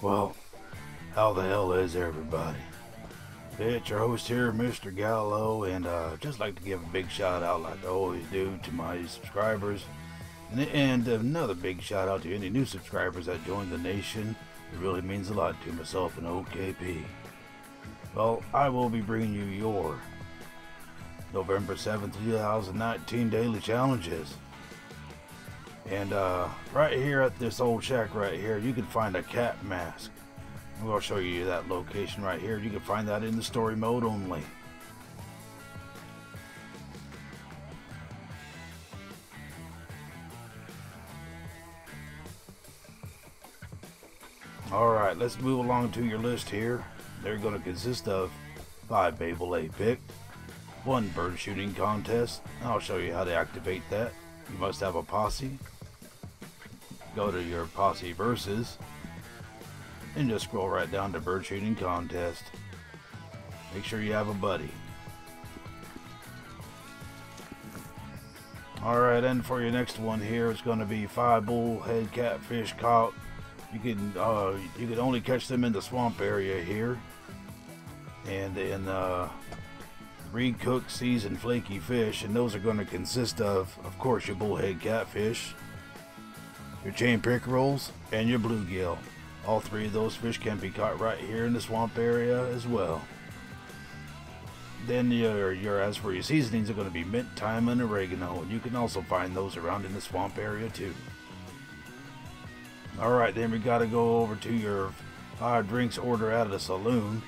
Well, how the hell is everybody? It's your host here, Mr. Gallo, and uh, just like to give a big shout out, like I always do, to my subscribers, and, and another big shout out to any new subscribers that joined the nation. It really means a lot to myself and OKP. Well, I will be bringing you your November 7th, 2019 daily challenges. And uh, right here at this old shack right here, you can find a cat mask. I'm going to show you that location right here. You can find that in the story mode only. Alright, let's move along to your list here. They're going to consist of 5 Bay Bolete pick, 1 bird shooting contest. I'll show you how to activate that. You must have a posse. Go to your posse versus and just scroll right down to bird shooting contest. Make sure you have a buddy. Alright, and for your next one here, it's going to be five bullhead catfish caught. You can uh, you can only catch them in the swamp area here, and in uh, recooked seasoned flaky fish, and those are going to consist of, of course, your bullhead catfish, your chain pickerels, and your bluegill. All three of those fish can be caught right here in the swamp area as well. Then your, your as for your seasonings are going to be mint, thyme, and oregano, and you can also find those around in the swamp area too. Alright, then we got to go over to your five drinks order out of the saloon.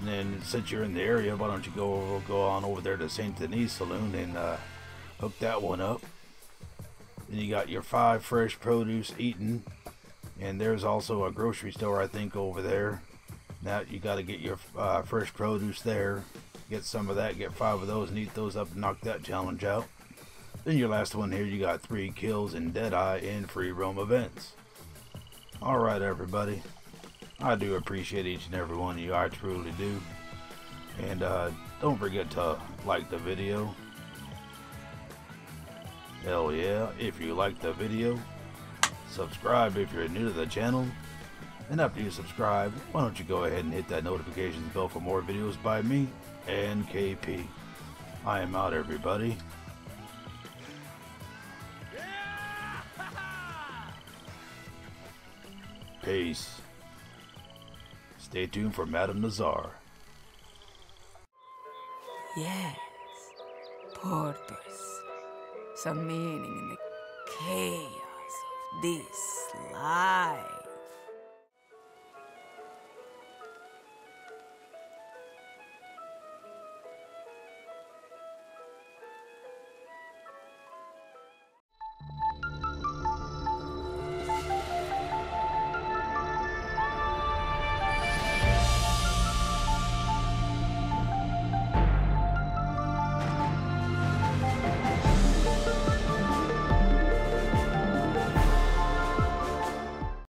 And then since you're in the area, why don't you go go on over there to St. Denis Saloon and uh, hook that one up. Then you got your five fresh produce eaten. And there's also a grocery store, I think, over there. Now you got to get your uh, fresh produce there. Get some of that, get five of those, and eat those up and knock that challenge out. Then your last one here, you got three kills in Deadeye and free roam events. Alright, everybody. I do appreciate each and every one of you. I truly do. And uh, don't forget to like the video. Hell yeah, if you like the video. Subscribe if you're new to the channel. And after you subscribe, why don't you go ahead and hit that notifications bell for more videos by me and KP. I am out, everybody. Peace. Stay tuned for Madam Nazar. Yes, purpose. Some meaning in the chaos of this life.